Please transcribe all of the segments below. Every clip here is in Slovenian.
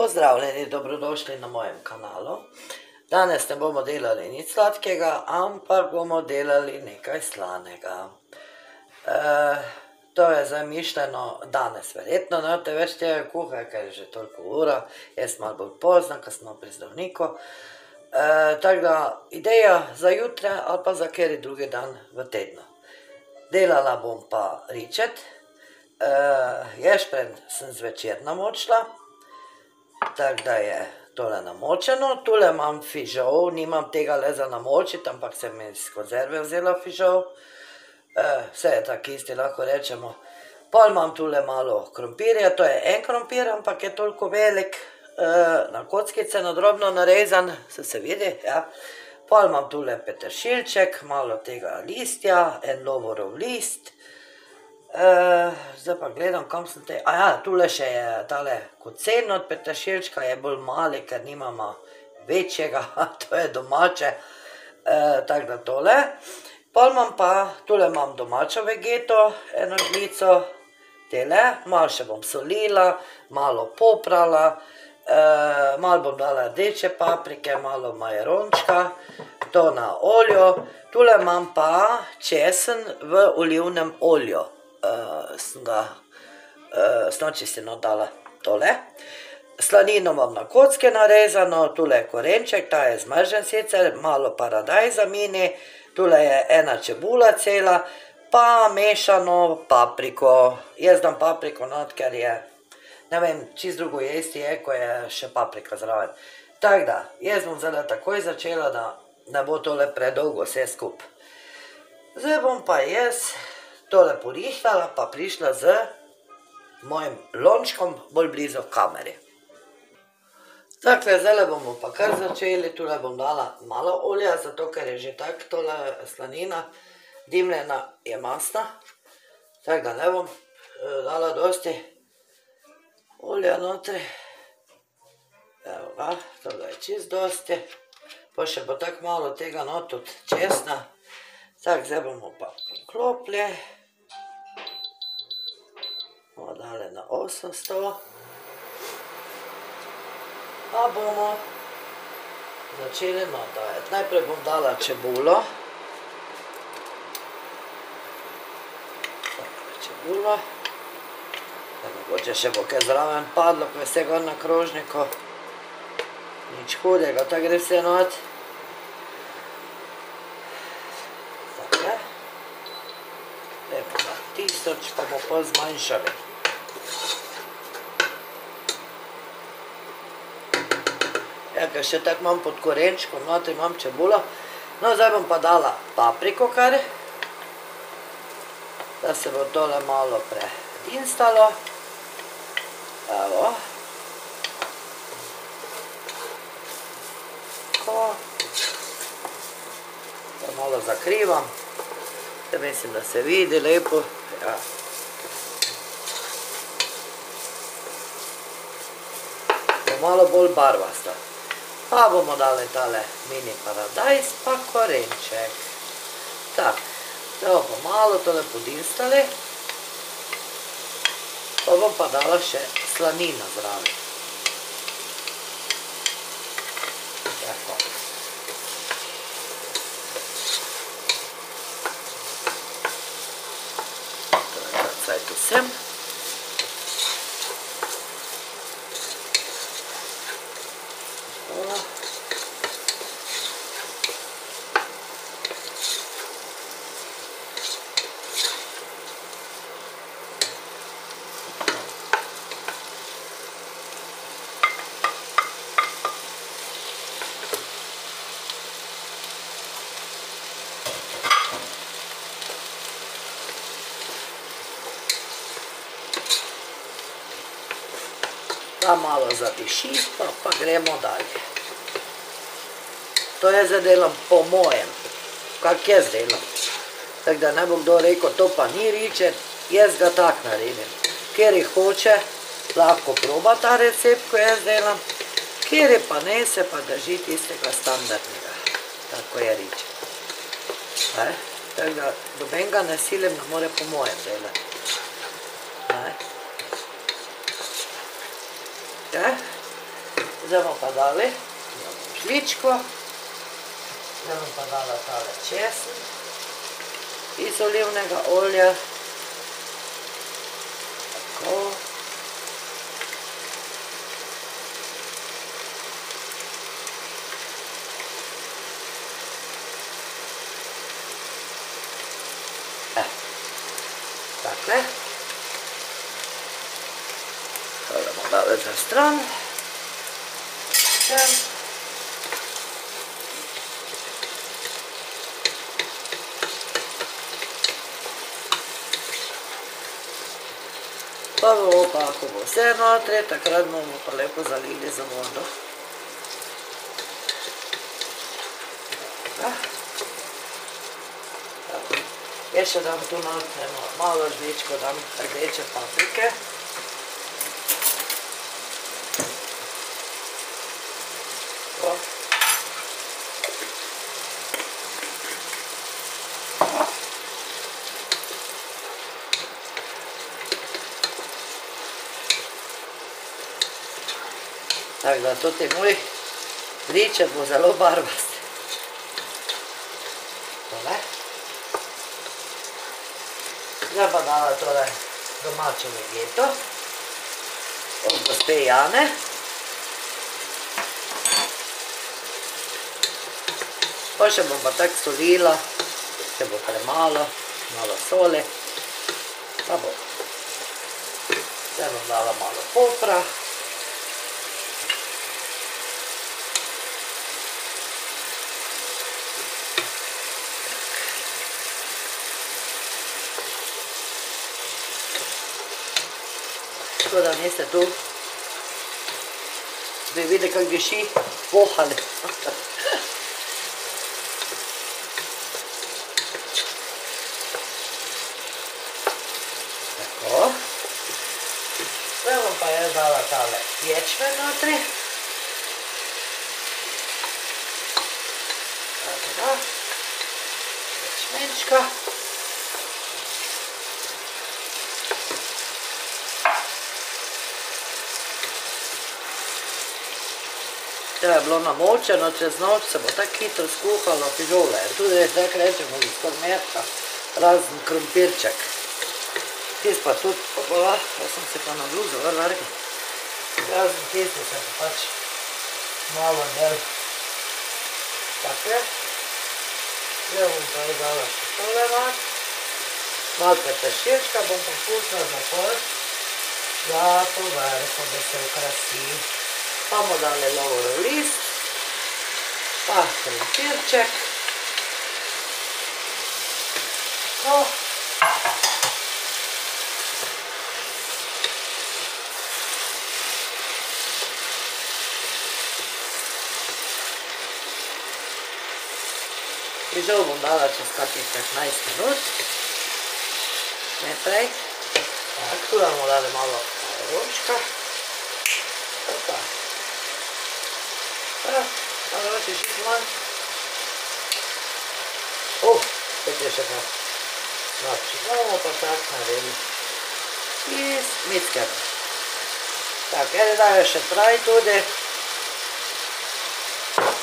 Pozdravljeni, dobrodošli na mojem kanalu. Danes ne bomo delali nič sladkega, ampak bomo delali nekaj slanega. Eh, to je zdaj mišljeno danes, verjetno ne boste več tega kuhali, ker je že toliko ura, jaz malo bolj pozno, ko smo pri zdravniku. tako da, ideja za jutri ali pa za kateri drugi dan v tednu. Delala bom pa ričet, ješprenj sem zvečer namočila, tako da je tole namočeno, tule imam fižol, nimam tega le za namočiti, ampak sem iz konzerve vzela fižol. saj je tako isto, lahko rečemo. Pol imam tule malo krompirja, to je en krompir, ampak je toliko velik, na kockice na drobno narezan, saj se vidi, ja. Pol imam tule peteršilček, malo tega listja, en lovorov list. Zdaj pa gledam, kam sem te, tule še je tale kocen od peteršilčka, je bolj mali, ker nimava večjega, to je domače. tako da tole. Pol imam pa, tule imam domačo vegeto, eno žlico, tele, malo še bom solila, malo poprala, malo bom dala rdeče paprike, malo majarončka, to na olju. Tule imam pa česen v olivnem olju. Sem ga, sinoči si not dala tole. Slanino imam na kocke narezano, tule je korenček, ta je zmrznjen sicer, malo paradajza mini, tule je ena čebula cela pa mešano papriko. Jaz dam papriko not, ker je, ne vem, čisto drugo jesti je, ko je še paprika zraven. Tako da, jaz bom zdajle takoj začela, da ne bo tole predolgo vse skupaj. Zdaj bom pa jaz tole porihtala pa prišla z mojim lončkom bolj blizu kameri. Takole, zdajle bomo pa kar začeli, tule bom dala malo olja, zato ker je že tako tole slanina dimljena, je mastna. Tako da ne bom, dala dosti olja notri. Evo ga, tega je čisto dosti. Pol še bo tako malo tega not od česna. Tako, zdaj bomo pa poklopili. Bomo dali na osemsto. Pa bomo začeli not dajati, najprej bom dala čebulo. Čebulo. Mogoče še bo kaj zraven padlo, ko je vse gor na krožniku. Nič hudega, tako gre vse not. Takole. Dajmo na tisoč pa bomo pol zmanjšali. Ja, ker še tako imam pod korenčkom, notri imam čebulo. No, zdaj bom pa dala papriko kar. Da se bo tole malo predinstalo. Evo. Tako. To malo zakrivam. Saj mislim, da se vidi lepo, ja. Malo bolj barvasta. Pa bomo dali tale mini paradajz pa korenček. Tako, bomo pa malo tole podinstali. Pol bom pa dala še slanino zraven. Tako. Tole kar cajt vsem. Tako. Pa malo zadiši, pol pa gremo dalje. To jaz zdaj delam po mojem, kako jaz delam. Tako da ne bo kdo rekel: "To pa ni ričet." Jaz ga tako naredim. Kateri hoče, lahko proba ta recept, ko jaz delam, kateri pa ne, se pa drži tistega standardnega, tako ko je ričet. Tako da nobenega ne silim, da mora po mojem delati. Ne. Zdaj bomo pa dali žličko. Zdaj bom pa dala tale česen iz olivnega olja. Tako. Takle. Tole bomo dali za stran. Še. Pa bomo pa, ko bo vse notri, takrat bomo pa lepo zalili za vodo. Jaz še dam tu notri malo žličko, dam rdeče paprike. Tako da tudi moj ričet bo zelo barvast. Tole. Zdaj pa dala tole domačo vegeto od gospe Jane. Pa še bom pa tako solila, če bo premalo, malo soli. Pa bo. Zdaj bom dala malo popra. Tako da niste tu. Zdaj vidi, kako diši, pohali. Tako. Zdaj bom pa jaz dala ječmen notri. Tako. Ječmenčka. To je bilo namočeno, čez noč se bo tako hitro skuhalo fižole. Tudi tako rečemo iz kormetka, razen krompirček. Tis pa tudi, opa, jaz sem se pa na bluzo vrl vrgi. Razen tisti se pa pač malo del. Tako je. Zdaj bom pa je dala še tole mat. Malo peteršilčka bom pa pustila za pol, za povrhu, da se okrasi pa bomo dali lovorov list, pa krompirček. Tako. Fižol bom dala čez kakih 15 minut, ne prej. Tako, tu bomo dali malo. Tako. Ja, malo več je šit manj. Oh, spet je še kaj. Znači, bomo pa tak naredili. Iz mitke. Tak, ene dajo še traj tudi.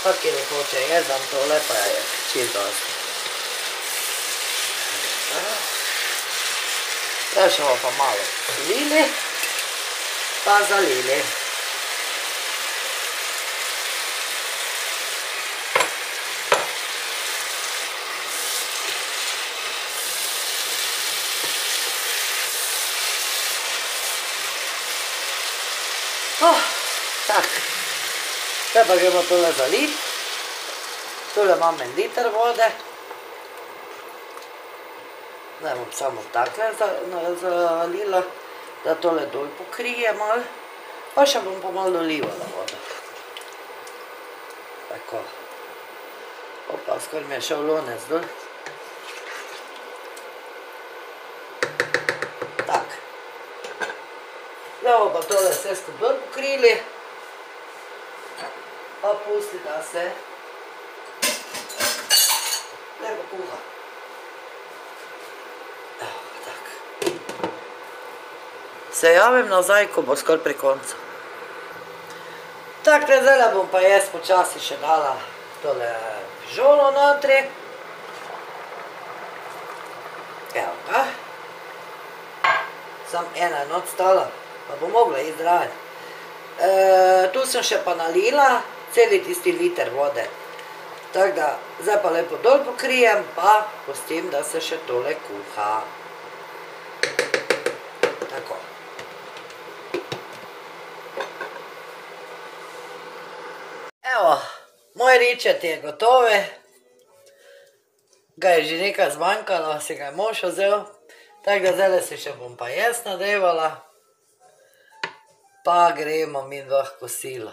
Pa kjer je hoče jezam, tole pa je čist dosti. Zdaj še bomo pa malo solili, pa zalili. Oh, tak. Zdaj pa gremo tole zalit. Tole imam en liter vode. Zdaj bom samo takle zalila, da tole dol pokrije malo. Pa še bom pa malo dolivala vodo. Tako. Opa, skoraj mi je šel lonec dol. Tak. Zdaj bomo pa tole vse skupaj pokrili. Pa pusti, da se kuha. Evo, tak. Se javim nazaj, ko bo skoraj pri koncu. Takle, zdaj bom pa jaz počasi še dala tole fižolo notri. Evo ga. Sam ena je not stala, pa bo mogla iti zraven. Tu sem še pa nalila celi tisti liter vode. Tako da, zdaj pa lepo dol pokrijem, pa pustim, da se še tole kuha. Tako. Evo, moj ričet je gotove. Ga je že nekaj zmanjkalo, si ga je mož vzel. Tako da zdajle si še bom pa jaz nadevala. Pa gremo midva h kosilu.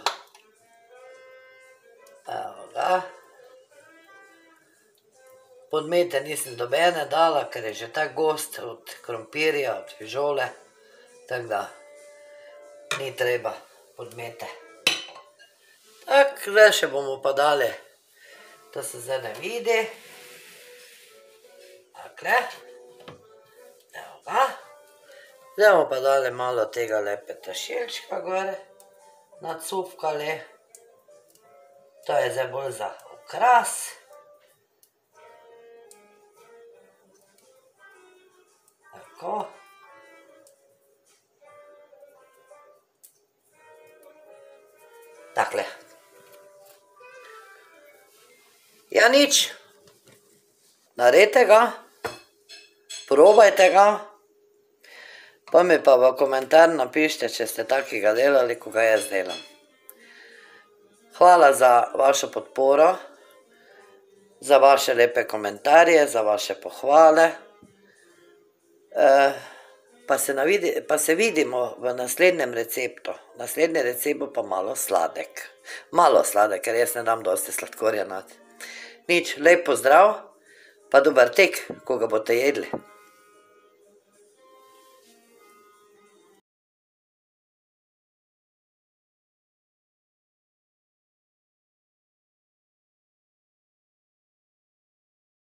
Evo ga. Podmete nisem nobene dala, ker je že tako gost od krompirja, od fižole. Tako da ni treba podmete. Tako, zdaj še bomo pa dali, to se zdaj ne vidi. Takle. Evo ga. Zdaj bomo pa dali malo tegale peteršilčka gor. Nacufkali. To je zdaj bolj za okras. Tako. Takle. Ja, nič. Naredite ga. Probajte ga. Po mi pa v komentar napišite, če ste takega delali, ko ga jaz delam. Hvala za vašo podporo, za vaše lepe komentarje, za vaše pohvale. Pa se vidimo v naslednjem receptu. Naslednji recept bo pa malo sladek. Malo sladek, ker jaz ne dam dosti sladkorja not. Nič, lep pozdrav pa dober tek, ko ga boste jedli.